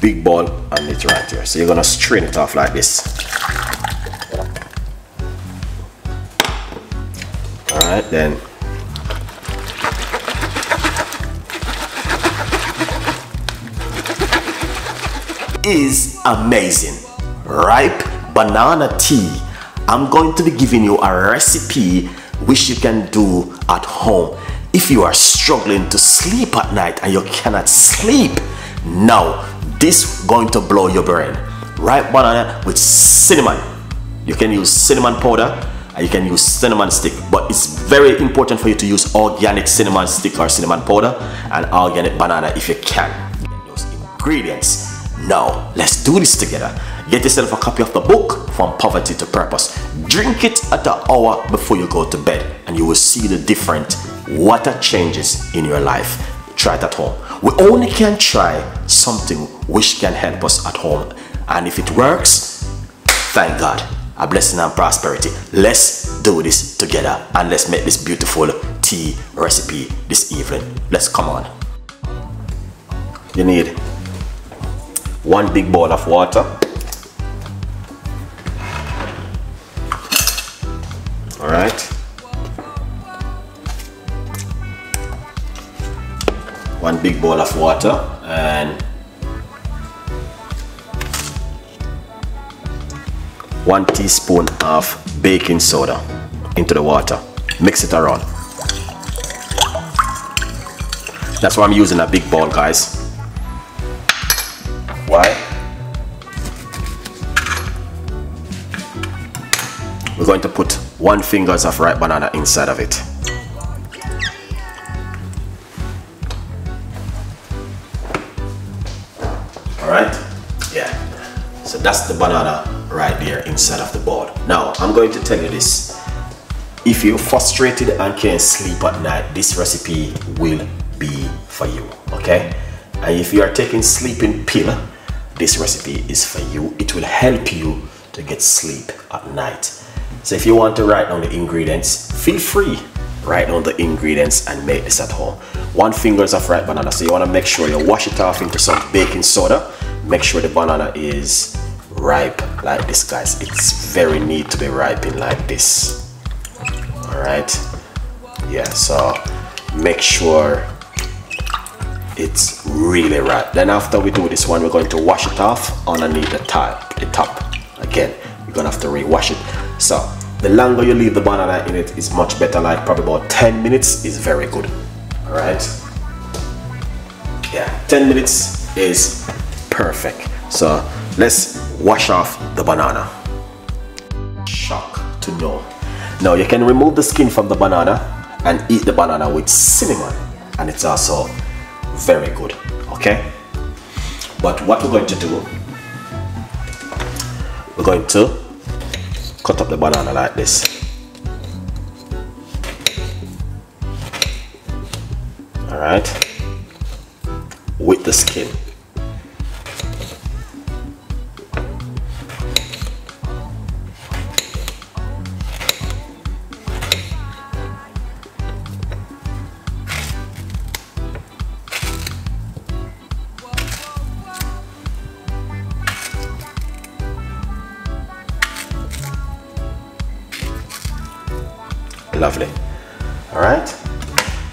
big ball and it right here. So you're gonna strain it off like this. All right, then. Is amazing. Ripe banana tea. I'm going to be giving you a recipe which you can do at home if you are struggling to sleep at night and you cannot sleep. Now, this going to blow your brain. Ripe banana with cinnamon. You can use cinnamon powder and you can use cinnamon stick but it's very important for you to use organic cinnamon stick or cinnamon powder and organic banana if you can. Those ingredients. Now, let's do this together. Get yourself a copy of the book From Poverty to Purpose. Drink it at the hour before you go to bed and you will see the different water changes in your life. Try it at home. We only can try something which can help us at home. And if it works, thank God. A blessing and prosperity. Let's do this together and let's make this beautiful tea recipe this evening. Let's come on. You need one big bowl of water one big bowl of water and one teaspoon of baking soda into the water. Mix it around. That's why I'm using a big bowl guys. Why? We're going to put one fingers of ripe banana inside of it. That's the banana right there inside of the bowl. Now, I'm going to tell you this. If you're frustrated and can't sleep at night, this recipe will be for you. Okay? And if you are taking sleeping pill, this recipe is for you. It will help you to get sleep at night. So if you want to write down the ingredients, feel free. Write down the ingredients and make this at home. One fingers of ripe banana. So you want to make sure you wash it off into some baking soda. Make sure the banana is ripe like this guys. It's very neat to be ripening like this. Alright. Yeah, so make sure it's really ripe. Then after we do this one, we're going to wash it off underneath the top. The top. Again, you're gonna have to re-wash it. So the longer you leave the banana in it is much better. Like probably about 10 minutes is very good. All right. Yeah, 10 minutes is perfect. So let's wash off the banana. Shock to know. Now you can remove the skin from the banana and eat the banana with cinnamon, and it's also very good. Okay. But what we're going to do, we're going to cut up the banana like this. All right. With the skin. Lovely. All right?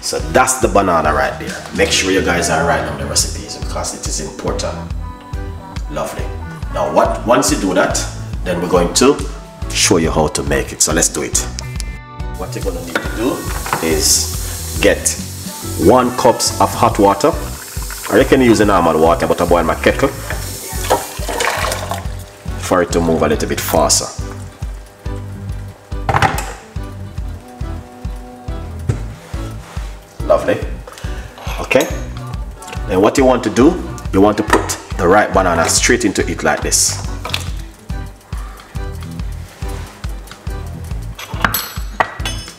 So that's the banana right there. Make sure you guys are writing down the recipes because it is important. Lovely. Now what once you do that then we're going to show you how to make it. So let's do it. What you're gonna need to do is get one cups of hot water. Or you can use normal water but I boil my kettle for it to move a little bit faster okay? Then what you want to do you want to put the ripe banana straight into it like this.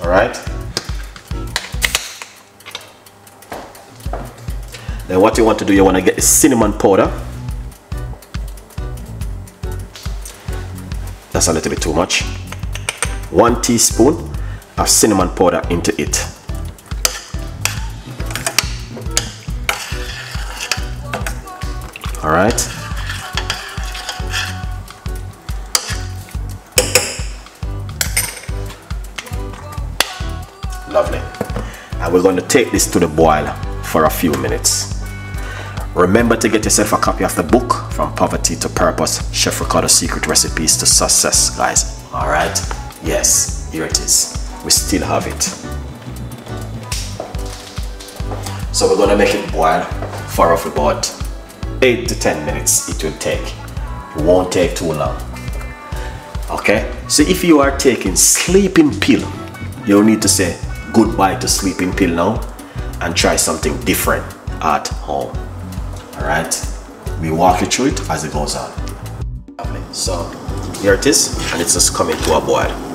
All right then what you want to do you want to get the cinnamon powder. That's a little bit too much. One teaspoon of cinnamon powder into it all right. Lovely. And we're going to take this to the boil for a few minutes. Remember to get yourself a copy of the book from poverty to purpose chef ricardo secret recipes to success guys. All right? Yes here it is. We still have it. So we're going to make it boil for off about 8 to 10 minutes it will take. It won't take too long. Okay? So if you are taking sleeping pill you'll need to say goodbye to sleeping pill now and try something different at home. All right we walk you through it as it goes on. So here it is and it's just coming to a boil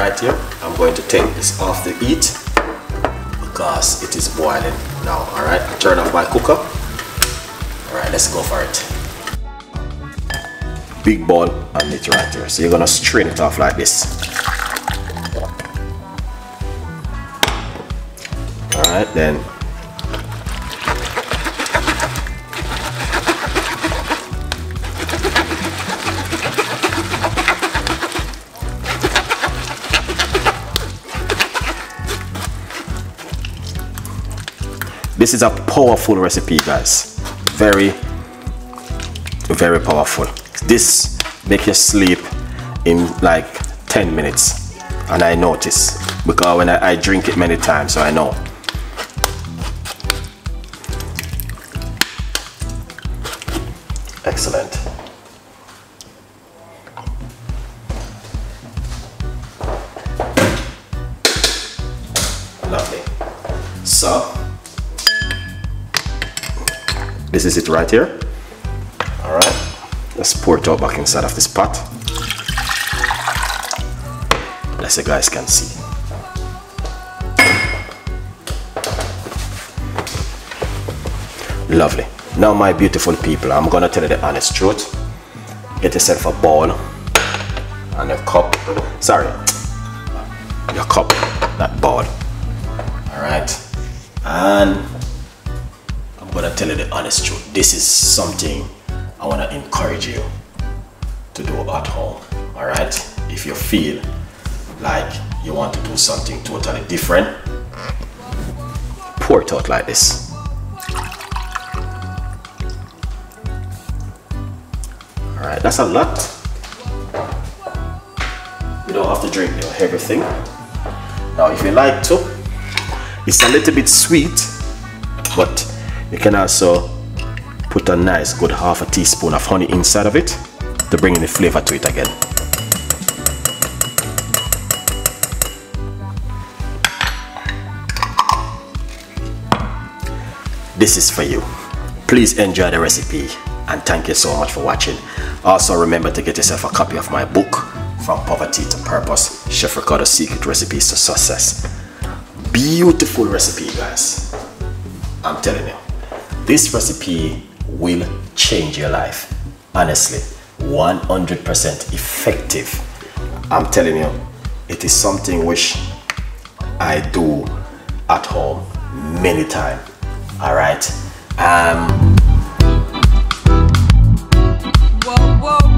right here. I'm going to take this off the heat because it is boiling now all right? I turn off my cooker. All right let's go for it. Big ball and it right here. So you're gonna strain it off like this. All right then This is a powerful recipe, guys. Very, very powerful. This make you sleep in like 10 minutes. And I notice because when I, I drink it many times, so I know. Excellent. Lovely. So, this is it right here. All right, let's pour it all back inside of this pot. As you guys can see. Lovely. Now my beautiful people, I'm gonna tell you the honest truth. Get yourself a bowl and a cup. Sorry, your cup, that bowl. All right, and I'm gonna tell you the honest truth. This is something I wanna encourage you to do at home. All right, if you feel like you want to do something totally different, pour it out like this. All right, that's a lot. You don't have to drink you know, everything. Now, if you like to, it's a little bit sweet, but you can also put a nice good half a teaspoon of honey inside of it to bring in the flavor to it again. This is for you. Please enjoy the recipe and thank you so much for watching. Also remember to get yourself a copy of my book, From Poverty to Purpose, Chef Ricardo Secret Recipes to Success. Beautiful recipe guys. I'm telling you, this recipe will change your life. Honestly, 100% effective. I'm telling you, it is something which I do at home many times. All right. Um, whoa, whoa.